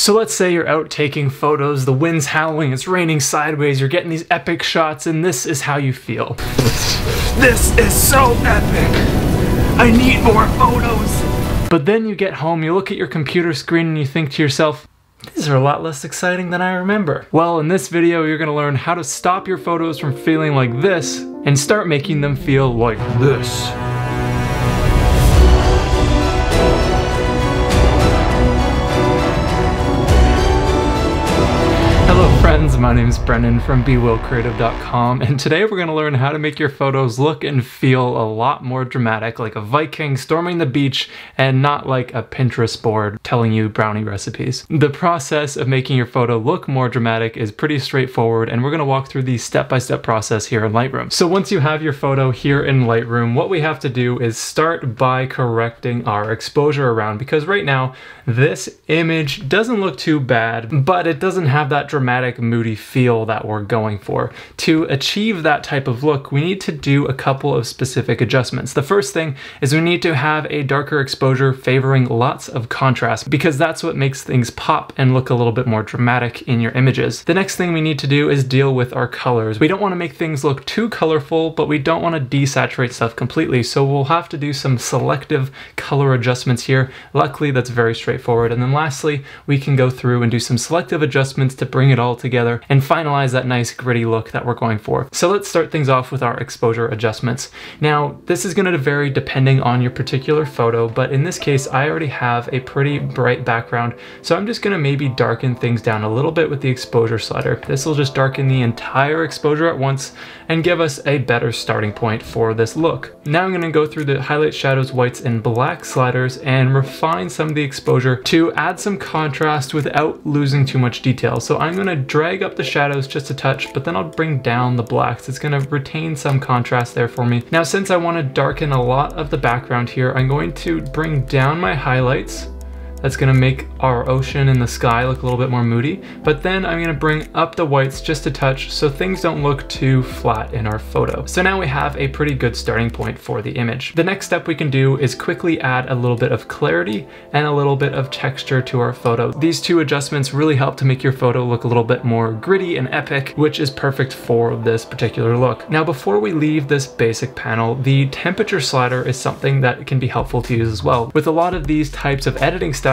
So let's say you're out taking photos, the wind's howling, it's raining sideways, you're getting these epic shots, and this is how you feel. This is so epic! I need more photos! But then you get home, you look at your computer screen, and you think to yourself, these are a lot less exciting than I remember. Well, in this video, you're gonna learn how to stop your photos from feeling like this and start making them feel like this. Friends, my name is Brendan from BWillCreative.com and today we're going to learn how to make your photos look and feel a lot more dramatic like a Viking storming the beach and not like a Pinterest board telling you brownie recipes. The process of making your photo look more dramatic is pretty straightforward and we're going to walk through the step-by-step -step process here in Lightroom. So once you have your photo here in Lightroom, what we have to do is start by correcting our exposure around because right now this image doesn't look too bad, but it doesn't have that dramatic moody feel that we're going for. To achieve that type of look, we need to do a couple of specific adjustments. The first thing is we need to have a darker exposure favoring lots of contrast because that's what makes things pop and look a little bit more dramatic in your images. The next thing we need to do is deal with our colors. We don't want to make things look too colorful, but we don't want to desaturate stuff completely, so we'll have to do some selective color adjustments here. Luckily, that's very straightforward. And then lastly, we can go through and do some selective adjustments to bring it all together and finalize that nice gritty look that we're going for. So let's start things off with our exposure adjustments. Now, this is going to vary depending on your particular photo, but in this case, I already have a pretty bright background, so I'm just going to maybe darken things down a little bit with the exposure slider. This will just darken the entire exposure at once and give us a better starting point for this look. Now I'm going to go through the highlight shadows, whites, and black sliders and refine some of the exposure to add some contrast without losing too much detail. So I'm to drag up the shadows just a touch, but then I'll bring down the blacks. It's gonna retain some contrast there for me. Now, since I wanna darken a lot of the background here, I'm going to bring down my highlights that's gonna make our ocean and the sky look a little bit more moody. But then I'm gonna bring up the whites just a touch so things don't look too flat in our photo. So now we have a pretty good starting point for the image. The next step we can do is quickly add a little bit of clarity and a little bit of texture to our photo. These two adjustments really help to make your photo look a little bit more gritty and epic, which is perfect for this particular look. Now before we leave this basic panel, the temperature slider is something that can be helpful to use as well. With a lot of these types of editing styles,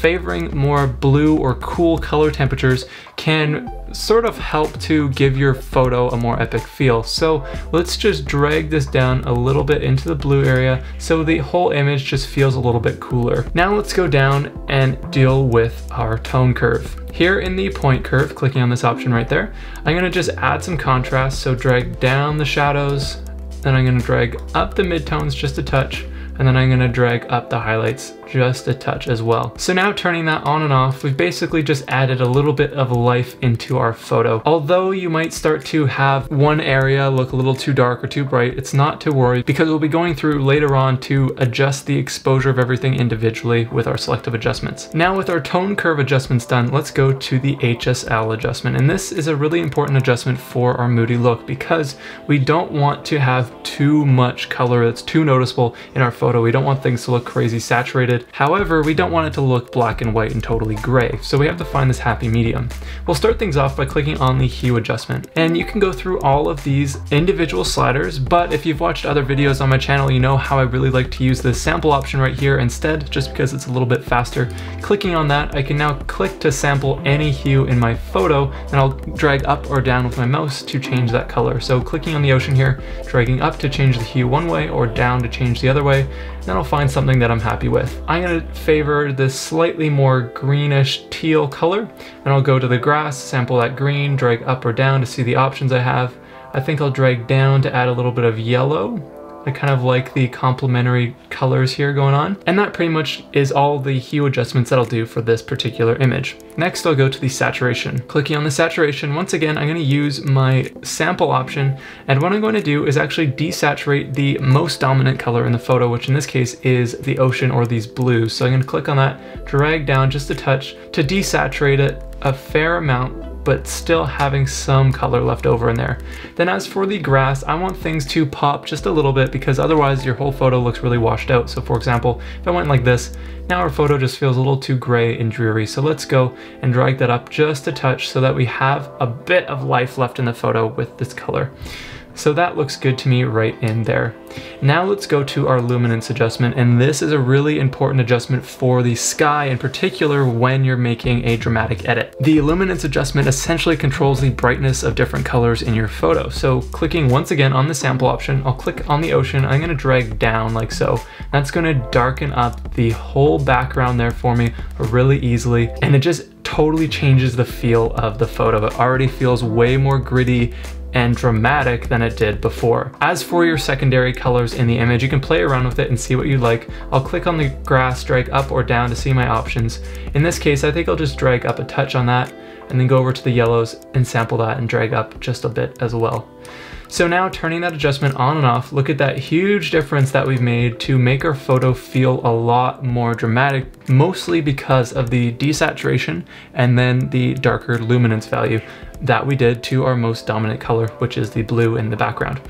favoring more blue or cool color temperatures can sort of help to give your photo a more epic feel. So let's just drag this down a little bit into the blue area so the whole image just feels a little bit cooler. Now let's go down and deal with our tone curve. Here in the point curve, clicking on this option right there, I'm gonna just add some contrast. So drag down the shadows, then I'm gonna drag up the midtones just a touch, and then I'm gonna drag up the highlights just a touch as well. So now turning that on and off, we've basically just added a little bit of life into our photo. Although you might start to have one area look a little too dark or too bright, it's not to worry because we'll be going through later on to adjust the exposure of everything individually with our selective adjustments. Now with our tone curve adjustments done, let's go to the HSL adjustment. And this is a really important adjustment for our moody look because we don't want to have too much color that's too noticeable in our photo. We don't want things to look crazy saturated However, we don't want it to look black and white and totally gray, so we have to find this happy medium. We'll start things off by clicking on the hue adjustment. And you can go through all of these individual sliders, but if you've watched other videos on my channel, you know how I really like to use the sample option right here instead, just because it's a little bit faster. Clicking on that, I can now click to sample any hue in my photo, and I'll drag up or down with my mouse to change that color. So clicking on the ocean here, dragging up to change the hue one way or down to change the other way, then I'll find something that I'm happy with. I'm gonna favor this slightly more greenish teal color, and I'll go to the grass, sample that green, drag up or down to see the options I have. I think I'll drag down to add a little bit of yellow, I kind of like the complementary colors here going on. And that pretty much is all the hue adjustments that I'll do for this particular image. Next, I'll go to the saturation. Clicking on the saturation, once again, I'm gonna use my sample option. And what I'm going to do is actually desaturate the most dominant color in the photo, which in this case is the ocean or these blues. So I'm gonna click on that, drag down just a touch to desaturate it a fair amount but still having some color left over in there. Then as for the grass, I want things to pop just a little bit because otherwise your whole photo looks really washed out. So for example, if I went like this, now our photo just feels a little too gray and dreary. So let's go and drag that up just a touch so that we have a bit of life left in the photo with this color. So that looks good to me right in there. Now let's go to our luminance adjustment, and this is a really important adjustment for the sky in particular when you're making a dramatic edit. The luminance adjustment essentially controls the brightness of different colors in your photo. So clicking once again on the sample option, I'll click on the ocean, I'm gonna drag down like so. That's gonna darken up the whole background there for me really easily, and it just totally changes the feel of the photo. It already feels way more gritty and dramatic than it did before. As for your secondary colors in the image, you can play around with it and see what you like. I'll click on the grass, drag up or down to see my options. In this case, I think I'll just drag up a touch on that and then go over to the yellows and sample that and drag up just a bit as well. So now turning that adjustment on and off, look at that huge difference that we've made to make our photo feel a lot more dramatic, mostly because of the desaturation and then the darker luminance value that we did to our most dominant color, which is the blue in the background.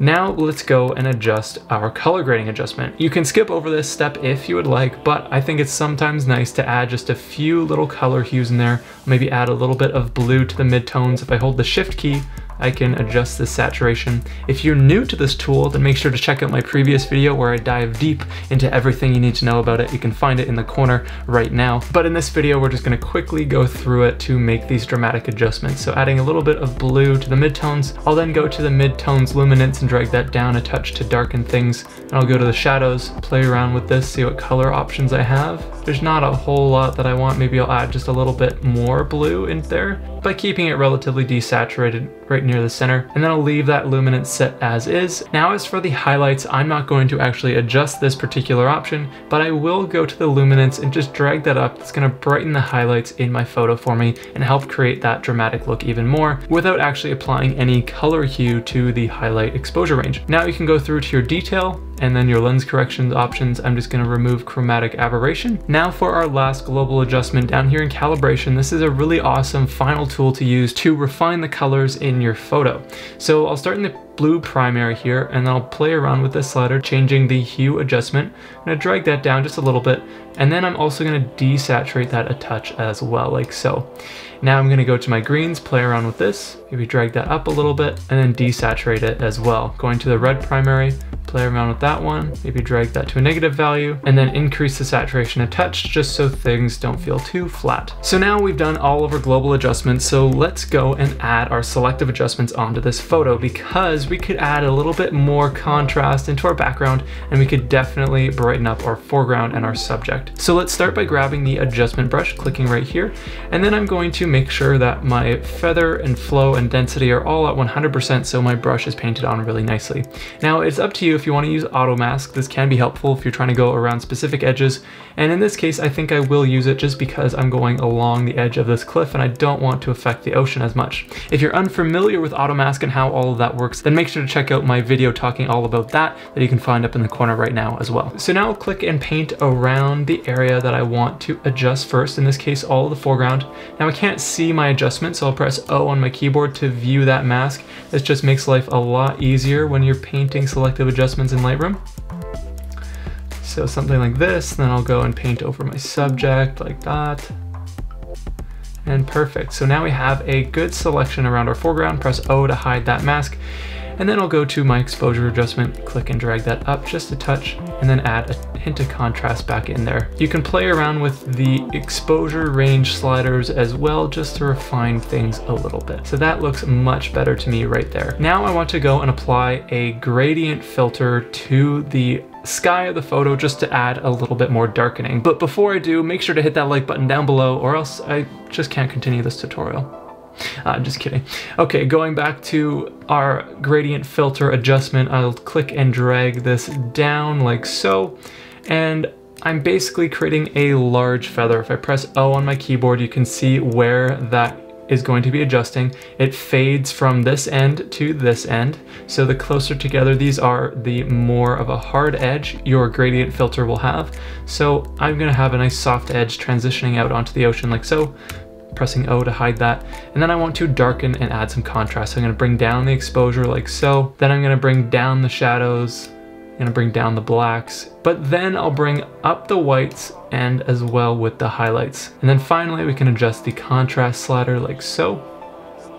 Now let's go and adjust our color grading adjustment. You can skip over this step if you would like, but I think it's sometimes nice to add just a few little color hues in there. Maybe add a little bit of blue to the midtones. If I hold the shift key, I can adjust the saturation. If you're new to this tool, then make sure to check out my previous video where I dive deep into everything you need to know about it. You can find it in the corner right now. But in this video, we're just gonna quickly go through it to make these dramatic adjustments. So adding a little bit of blue to the midtones, I'll then go to the midtones luminance and drag that down a touch to darken things. And I'll go to the shadows, play around with this, see what color options I have. There's not a whole lot that I want. Maybe I'll add just a little bit more blue in there by keeping it relatively desaturated right near the center. And then I'll leave that luminance set as is. Now as for the highlights, I'm not going to actually adjust this particular option, but I will go to the luminance and just drag that up. It's gonna brighten the highlights in my photo for me and help create that dramatic look even more without actually applying any color hue to the highlight exposure range. Now you can go through to your detail and then your lens corrections options, I'm just gonna remove chromatic aberration. Now for our last global adjustment down here in calibration, this is a really awesome final tool to use to refine the colors in your photo. So I'll start in the blue primary here and then I'll play around with this slider changing the hue adjustment. I'm gonna drag that down just a little bit and then I'm also gonna desaturate that a touch as well like so. Now I'm gonna go to my greens, play around with this, maybe drag that up a little bit and then desaturate it as well. Going to the red primary, play around with that one, maybe drag that to a negative value, and then increase the saturation a touch just so things don't feel too flat. So now we've done all of our global adjustments, so let's go and add our selective adjustments onto this photo because we could add a little bit more contrast into our background and we could definitely brighten up our foreground and our subject. So let's start by grabbing the adjustment brush, clicking right here, and then I'm going to make sure that my feather and flow and density are all at 100% so my brush is painted on really nicely. Now it's up to you if if you want to use auto mask, this can be helpful if you're trying to go around specific edges. And in this case, I think I will use it just because I'm going along the edge of this cliff and I don't want to affect the ocean as much. If you're unfamiliar with auto mask and how all of that works, then make sure to check out my video talking all about that that you can find up in the corner right now as well. So now I'll click and paint around the area that I want to adjust first, in this case, all the foreground. Now I can't see my adjustment, so I'll press O on my keyboard to view that mask. This just makes life a lot easier when you're painting selective adjustments adjustments in Lightroom. So something like this, then I'll go and paint over my subject like that. And perfect. So now we have a good selection around our foreground. Press O to hide that mask. And then I'll go to my exposure adjustment, click and drag that up just a touch, and then add a hint of contrast back in there. You can play around with the exposure range sliders as well, just to refine things a little bit. So that looks much better to me right there. Now I want to go and apply a gradient filter to the sky of the photo just to add a little bit more darkening. But before I do, make sure to hit that like button down below or else I just can't continue this tutorial. I'm uh, just kidding. Okay, going back to our gradient filter adjustment, I'll click and drag this down like so, and I'm basically creating a large feather. If I press O on my keyboard, you can see where that is going to be adjusting. It fades from this end to this end. So the closer together these are, the more of a hard edge your gradient filter will have. So I'm gonna have a nice soft edge transitioning out onto the ocean like so pressing O to hide that. And then I want to darken and add some contrast. So I'm gonna bring down the exposure like so. Then I'm gonna bring down the shadows. I'm gonna bring down the blacks, but then I'll bring up the whites and as well with the highlights. And then finally we can adjust the contrast slider like so.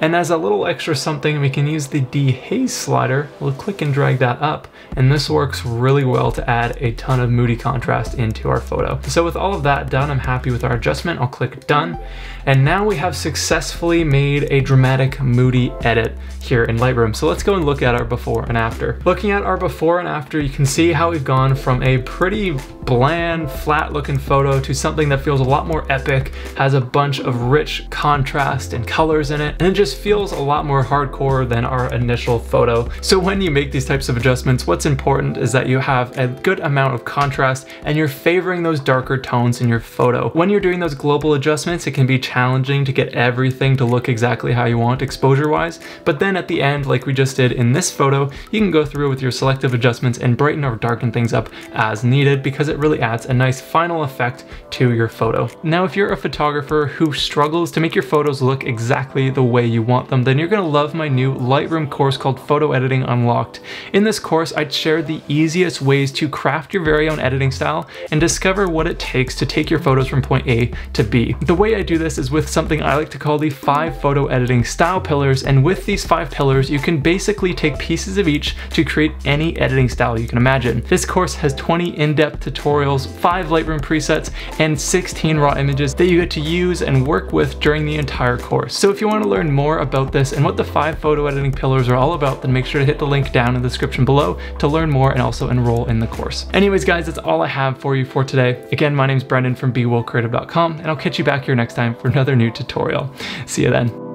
And as a little extra something, we can use the dehaze slider. We'll click and drag that up, and this works really well to add a ton of moody contrast into our photo. So with all of that done, I'm happy with our adjustment. I'll click done. And now we have successfully made a dramatic moody edit here in Lightroom. So let's go and look at our before and after. Looking at our before and after, you can see how we've gone from a pretty bland, flat looking photo to something that feels a lot more epic, has a bunch of rich contrast and colors in it, and it just feels a lot more hardcore than our initial photo. So when you make these types of adjustments, what's important is that you have a good amount of contrast and you're favoring those darker tones in your photo. When you're doing those global adjustments, it can be challenging to get everything to look exactly how you want exposure wise, but then at the end, like we just did in this photo, you can go through with your selective adjustments and brighten or darken things up as needed because it really adds a nice final effect to your photo. Now, if you're a photographer who struggles to make your photos look exactly the way you want them, then you're gonna love my new Lightroom course called Photo Editing Unlocked. In this course, I share the easiest ways to craft your very own editing style and discover what it takes to take your photos from point A to B. The way I do this is with something I like to call the five photo editing style pillars, and with these five pillars, you can basically take pieces of each to create any editing style you can imagine. This course has 20 in-depth tutorials tutorials, 5 Lightroom presets, and 16 raw images that you get to use and work with during the entire course. So if you want to learn more about this and what the 5 photo editing pillars are all about, then make sure to hit the link down in the description below to learn more and also enroll in the course. Anyways guys, that's all I have for you for today. Again, my name's Brendan from BWillCreative.com and I'll catch you back here next time for another new tutorial. See you then.